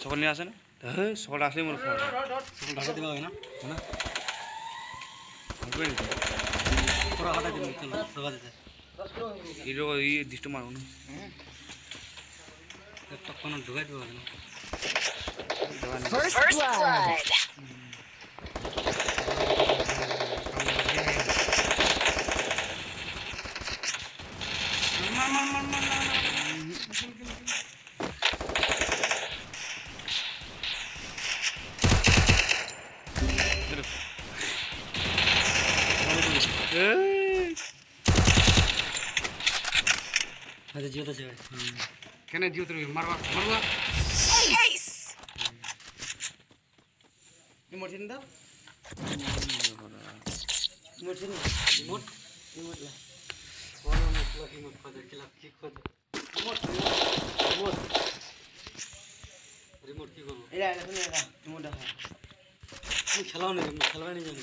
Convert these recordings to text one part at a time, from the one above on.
সকল নিয়ে আসে না সকল আসলে মোট সকল ঢাকা দিবা না ঢুকাই দিব আচ্ছা জিওতে যাবে কেন জিও তুমি মারবা মারবা Ace. ইমোশন দাও ইমোট ইমোট ইমোট লা বড় না পুরো ইমোট খোঁজে কি লাভ কি খোঁজে ইমোট ইমোট রিমোট কি করব এটা এটা শুনে এটা ইমোটা তুমি খেলাও না রিমোট খেলবাই না জানি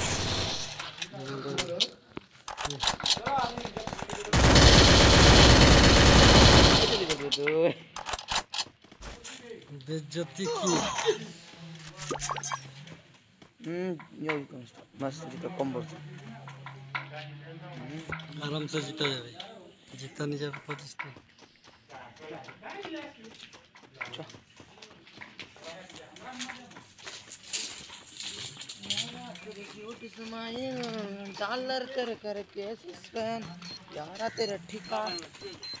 दो बेज्जती की हम्म यो मस्त जीता आराम से जीता है जीता नहीं जाए बहुत डॉलर कर करके यारा तेरा ठिकाना